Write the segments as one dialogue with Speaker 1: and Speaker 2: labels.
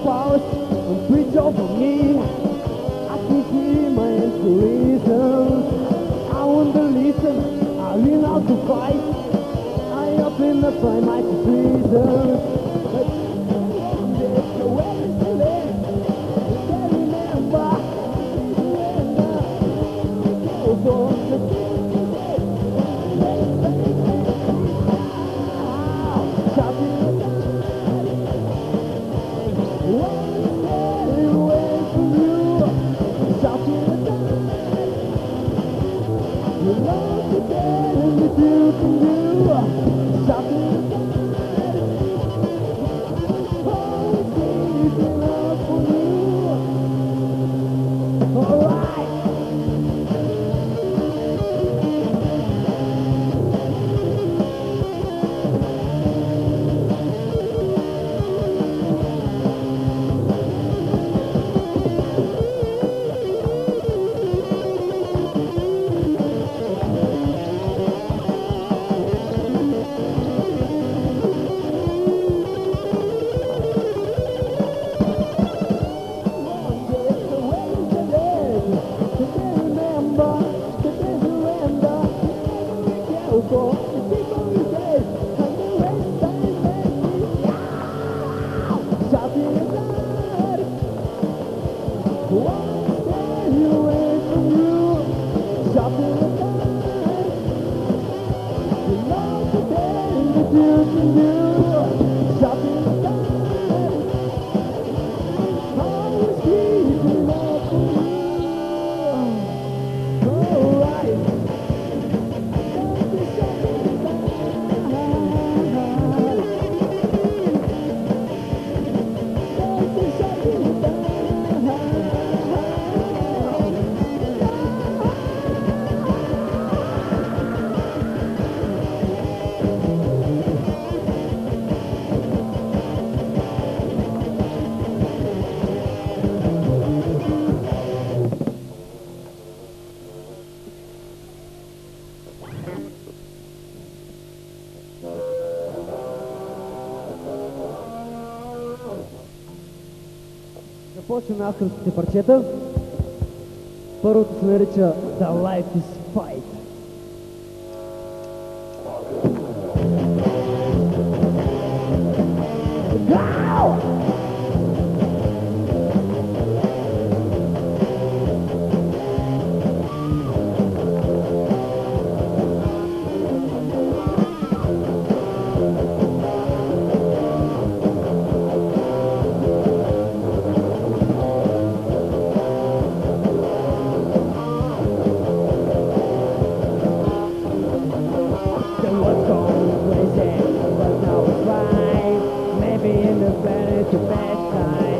Speaker 1: apart and bridge over me. I think hear my intuitions. I want to listen, I learn how to fight. I open up my mind to reason. Nothing that you. can do Какво ще на авторските парчета? Първото се нарича The Life is Fight. such a bad guy.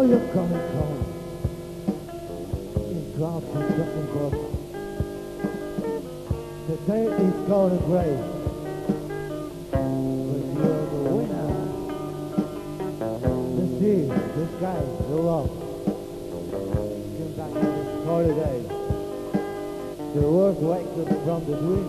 Speaker 1: now you're coming home in clouds and something purple. The day is going gray, but you're the winner. The sea, the sky, the love. Come back to the this holiday. The world wakes up from the dream.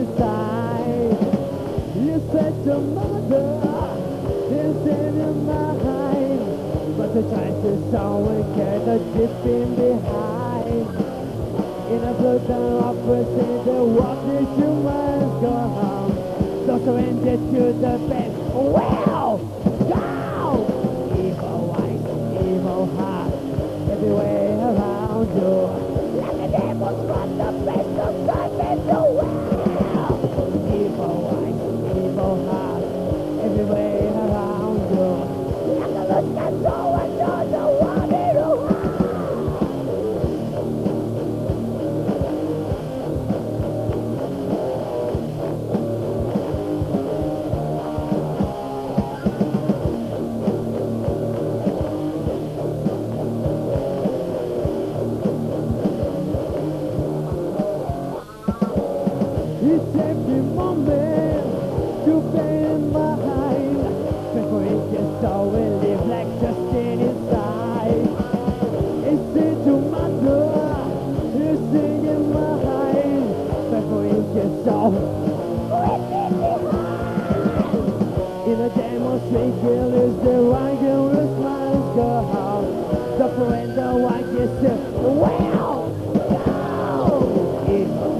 Speaker 1: Said mother is in your mind, but the trying to someone get a dip in behind. In a blue down opposite the walk this you must go home. So surrender to the best. Well, go